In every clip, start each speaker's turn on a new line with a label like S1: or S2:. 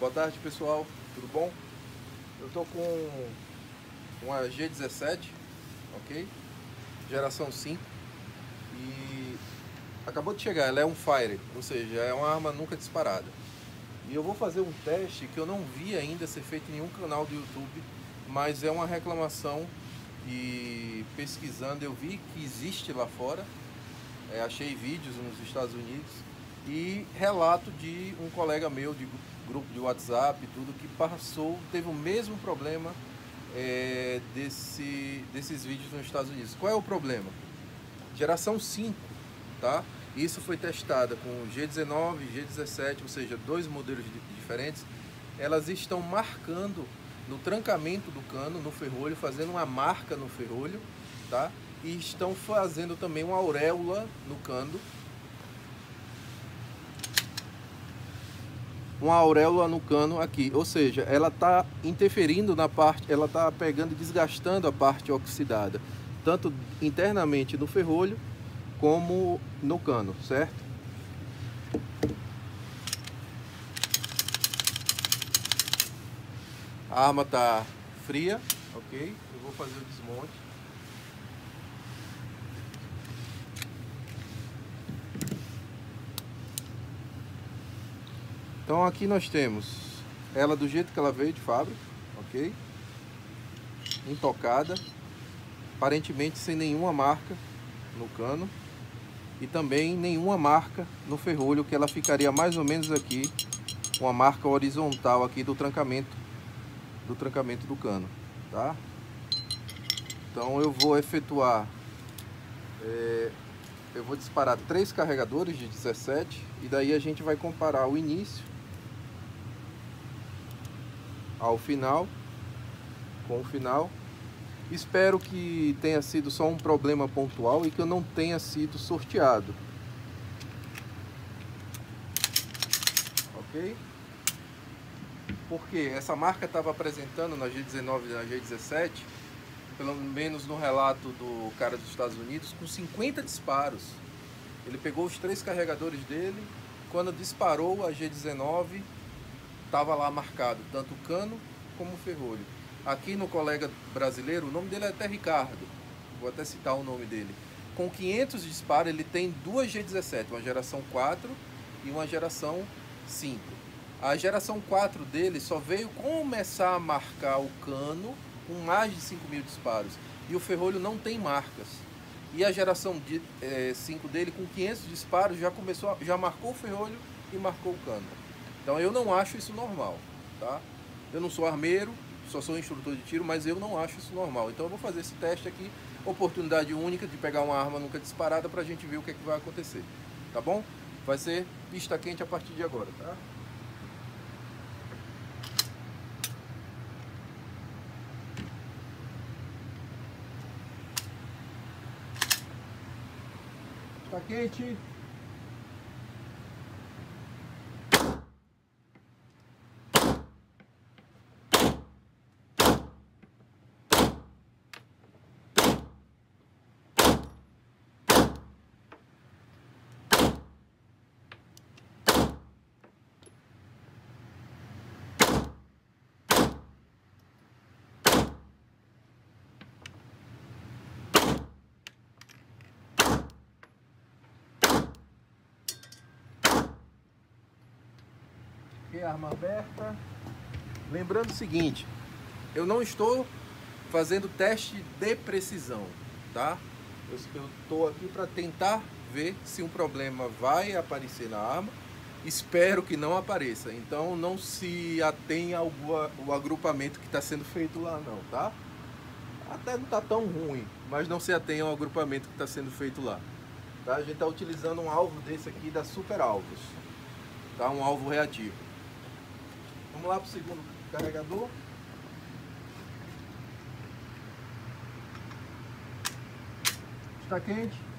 S1: Boa tarde pessoal, tudo bom? Eu tô com uma G17, ok? Geração 5 e acabou de chegar, ela é um Fire, ou seja, é uma arma nunca disparada. E eu vou fazer um teste que eu não vi ainda ser feito em nenhum canal do YouTube, mas é uma reclamação e pesquisando eu vi que existe lá fora, é, achei vídeos nos Estados Unidos e relato de um colega meu de grupo de WhatsApp, tudo que passou, teve o mesmo problema é, desse, desses vídeos nos Estados Unidos. Qual é o problema? Geração 5, tá? Isso foi testada com G19 e G17, ou seja, dois modelos diferentes. Elas estão marcando no trancamento do cano, no ferrolho, fazendo uma marca no ferrolho, tá? E estão fazendo também uma auréola no cano, uma auréola no cano aqui, ou seja, ela está interferindo na parte, ela está pegando e desgastando a parte oxidada, tanto internamente no ferrolho como no cano, certo? A arma está fria, ok? Eu vou fazer o desmonte. Então aqui nós temos ela do jeito que ela veio de fábrica, ok? Intocada, aparentemente sem nenhuma marca no cano e também nenhuma marca no ferrolho, que ela ficaria mais ou menos aqui, uma marca horizontal aqui do trancamento do trancamento do cano, tá? Então eu vou efetuar, é, eu vou disparar três carregadores de 17 e daí a gente vai comparar o início ao final, com o final. Espero que tenha sido só um problema pontual e que eu não tenha sido sorteado. Ok? Porque essa marca estava apresentando na G19 e na G17, pelo menos no relato do cara dos Estados Unidos, com 50 disparos. Ele pegou os três carregadores dele, quando disparou a G19, estava lá marcado tanto o cano como o ferrolho. Aqui no colega brasileiro, o nome dele é até Ricardo, vou até citar o nome dele. Com 500 disparos, ele tem duas G17, uma geração 4 e uma geração 5. A geração 4 dele só veio começar a marcar o cano com mais de 5 mil disparos. E o ferrolho não tem marcas. E a geração de, é, 5 dele, com 500 disparos, já começou, já marcou o ferrolho e marcou o cano. Então eu não acho isso normal, tá? Eu não sou armeiro, só sou instrutor de tiro, mas eu não acho isso normal. Então eu vou fazer esse teste aqui, oportunidade única de pegar uma arma nunca disparada para a gente ver o que, é que vai acontecer, tá bom? Vai ser pista quente a partir de agora, tá? Está quente. Ok, arma aberta. Lembrando o seguinte, eu não estou fazendo teste de precisão, tá? Eu estou aqui para tentar ver se um problema vai aparecer na arma. Espero que não apareça. Então não se atenha ao, ao agrupamento que está sendo feito lá não, tá? Até não está tão ruim, mas não se atenha ao agrupamento que está sendo feito lá. Tá? A gente está utilizando um alvo desse aqui da Super Alvos. Tá? Um alvo reativo. Vamos lá para o segundo carregador. Está quente.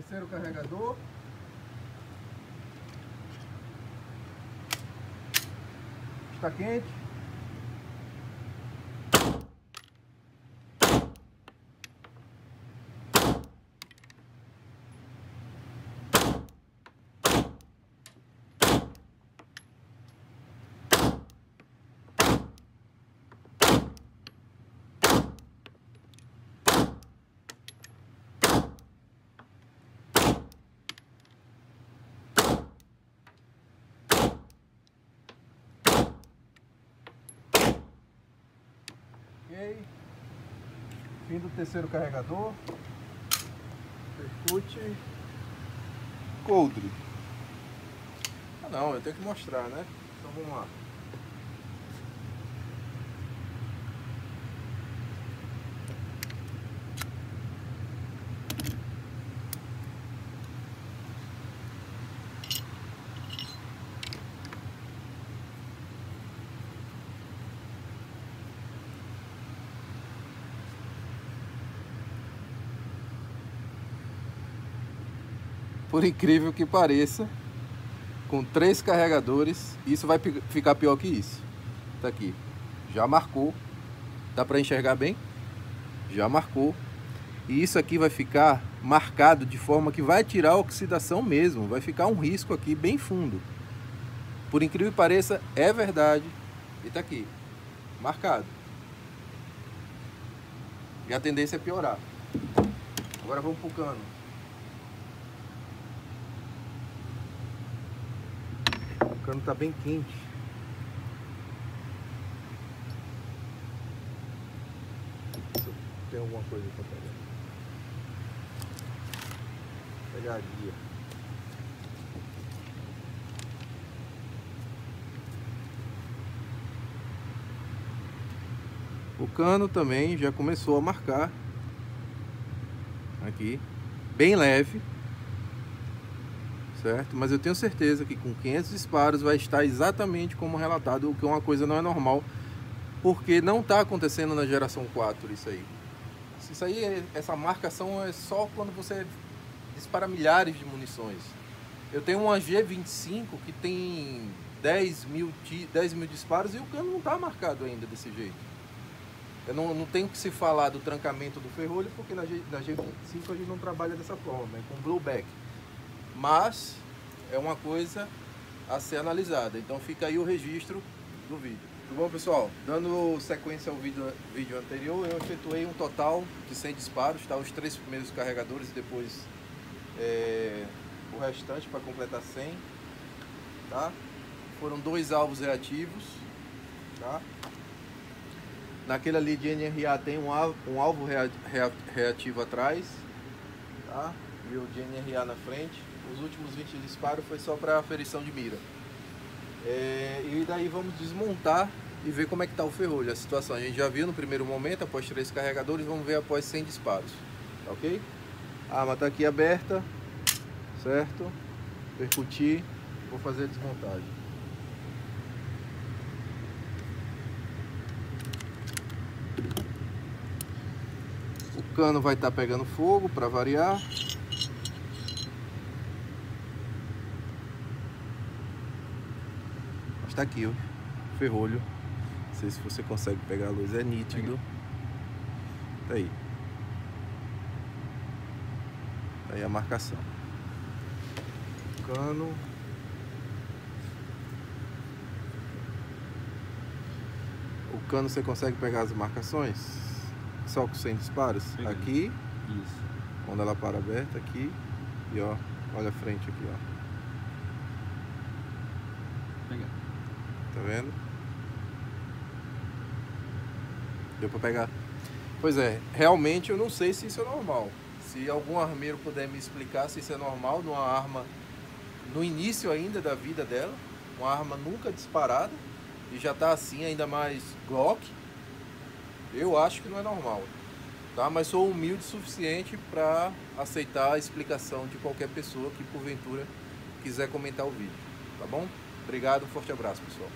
S1: Terceiro carregador. Está quente. Ok. Fim do terceiro carregador. Percute. Coldre. Ah não, eu tenho que mostrar, né? Então vamos lá. Por incrível que pareça, com três carregadores, isso vai ficar pior que isso. Tá aqui, já marcou, dá para enxergar bem? Já marcou. E isso aqui vai ficar marcado de forma que vai tirar a oxidação mesmo, vai ficar um risco aqui bem fundo. Por incrível que pareça, é verdade. E tá aqui, marcado. E a tendência é piorar. Agora vamos pro cano. Cano está bem quente. tem alguma coisa para pegar. Pegar a guia. O cano também já começou a marcar aqui, bem leve certo? Mas eu tenho certeza que com 500 disparos vai estar exatamente como relatado, o que é uma coisa não é normal, porque não está acontecendo na geração 4 isso aí. Isso aí, essa marcação é só quando você dispara milhares de munições. Eu tenho uma G25 que tem 10 mil, 10 mil disparos e o cano não está marcado ainda desse jeito. Eu não, não tenho que se falar do trancamento do ferrolho, porque na, G, na G25 a gente não trabalha dessa forma, é com blowback mas é uma coisa a ser analisada. Então fica aí o registro do vídeo. Tudo bom, pessoal? Dando sequência ao vídeo, vídeo anterior, eu efetuei um total de 100 disparos, tá? Os três primeiros carregadores e depois é, o restante para completar 100, tá? Foram dois alvos reativos, tá? Naquele ali de NRA tem um alvo, um alvo reativo atrás, tá? E o de NRA na frente os últimos 20 disparos foi só para aferição de mira. É, e daí vamos desmontar e ver como é que está o ferrolho, a situação. A gente já viu no primeiro momento, após três carregadores, vamos ver após 100 disparos. Tá ok? A arma está aqui aberta, certo? Percutir, vou fazer a desmontagem. O cano vai estar tá pegando fogo para variar. Tá aqui, ó. Ferrolho. Não sei se você consegue pegar a luz, é nítido. Tá aí. Tá aí a marcação. Cano. O cano você consegue pegar as marcações? Só com 100 disparos? Peguei. Aqui. Isso. Quando ela para aberta aqui. E ó, olha a frente aqui, ó. Tá vendo? Deu pra pegar? Pois é, realmente eu não sei se isso é normal. Se algum armeiro puder me explicar se isso é normal numa arma no início ainda da vida dela, uma arma nunca disparada e já tá assim, ainda mais Glock, eu acho que não é normal. Tá? Mas sou humilde o suficiente para aceitar a explicação de qualquer pessoa que porventura quiser comentar o vídeo. Tá bom? Obrigado, um forte abraço, pessoal.